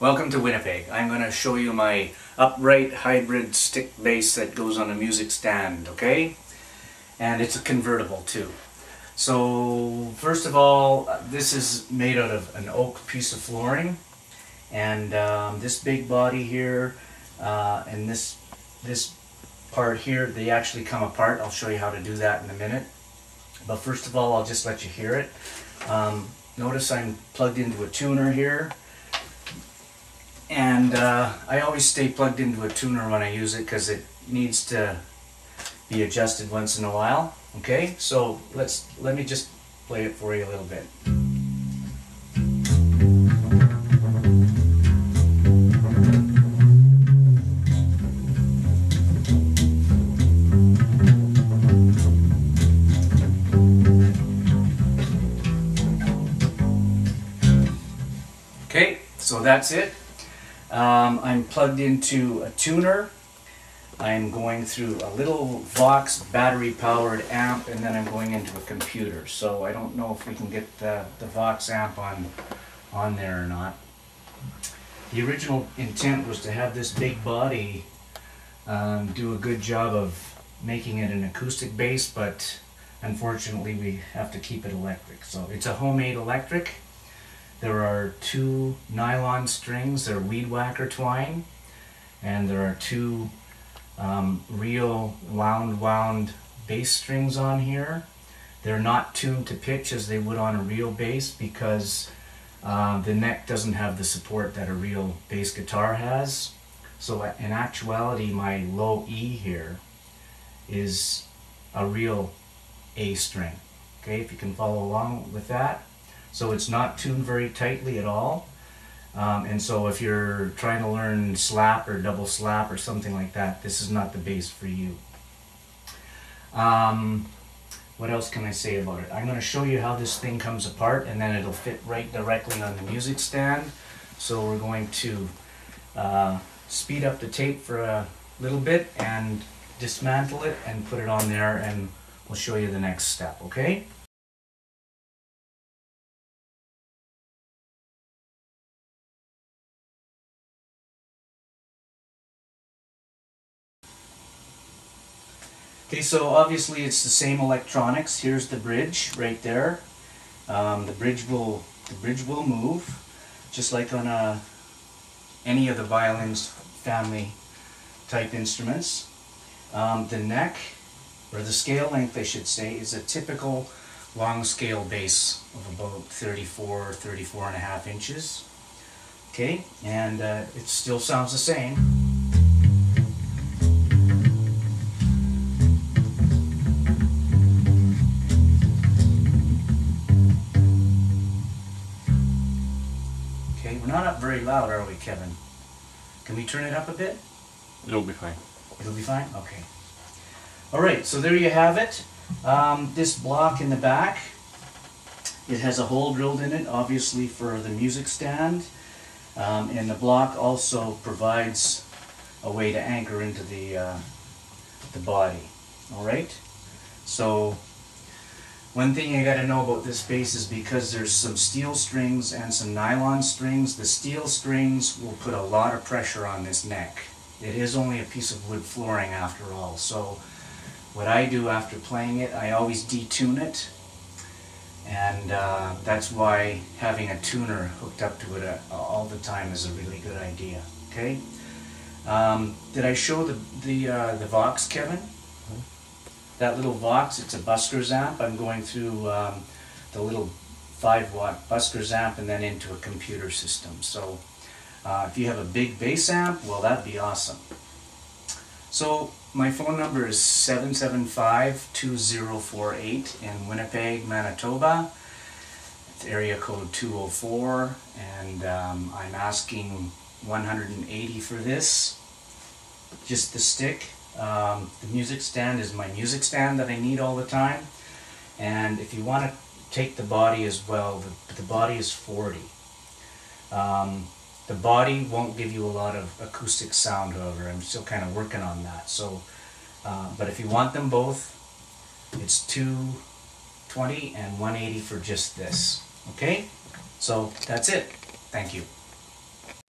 Welcome to Winnipeg. I'm going to show you my upright hybrid stick bass that goes on a music stand, okay? And it's a convertible too. So first of all, this is made out of an oak piece of flooring. And um, this big body here uh, and this, this part here, they actually come apart. I'll show you how to do that in a minute. But first of all, I'll just let you hear it. Um, notice I'm plugged into a tuner here and uh, I always stay plugged into a tuner when I use it because it needs to be adjusted once in a while okay so let's let me just play it for you a little bit Okay, so that's it. Um, I'm plugged into a tuner. I'm going through a little Vox battery powered amp and then I'm going into a computer. So I don't know if we can get the, the Vox amp on, on there or not. The original intent was to have this big body um, do a good job of making it an acoustic bass, but unfortunately we have to keep it electric. So it's a homemade electric. There are two nylon strings, they're weed whacker twine, and there are two um, real wound wound bass strings on here. They're not tuned to pitch as they would on a real bass because uh, the neck doesn't have the support that a real bass guitar has. So in actuality, my low E here is a real A string. Okay, if you can follow along with that. So it's not tuned very tightly at all. Um, and so if you're trying to learn slap or double slap or something like that, this is not the bass for you. Um, what else can I say about it? I'm going to show you how this thing comes apart and then it'll fit right directly on the music stand. So we're going to uh, speed up the tape for a little bit and dismantle it and put it on there and we'll show you the next step, okay? Okay, so obviously it's the same electronics. Here's the bridge right there. Um, the bridge will the bridge will move, just like on a, uh, any of the violins family type instruments. Um, the neck, or the scale length I should say, is a typical long scale bass of about 34, 34 and a half inches. Okay, and uh, it still sounds the same. Very loud, are we, Kevin? Can we turn it up a bit? It'll be fine. It'll be fine? Okay. All right, so there you have it. Um, this block in the back, it has a hole drilled in it, obviously for the music stand. Um, and the block also provides a way to anchor into the, uh, the body. All right? So one thing you got to know about this bass is because there's some steel strings and some nylon strings, the steel strings will put a lot of pressure on this neck. It is only a piece of wood flooring after all, so what I do after playing it, I always detune it, and uh, that's why having a tuner hooked up to it uh, all the time is a really good idea. Okay. Um, did I show the the uh, the Vox, Kevin? That little Vox, it's a Buskers amp. I'm going through um, the little 5 watt Buskers amp and then into a computer system. So uh, if you have a big bass amp, well that'd be awesome. So my phone number is 775-2048 in Winnipeg, Manitoba. It's area code 204 and um, I'm asking 180 for this. Just the stick. Um, the music stand is my music stand that I need all the time. And if you want to take the body as well, the, the body is 40. Um, the body won't give you a lot of acoustic sound, however. I'm still kind of working on that. So, uh, but if you want them both, it's 220 and 180 for just this. Okay? So that's it. Thank you.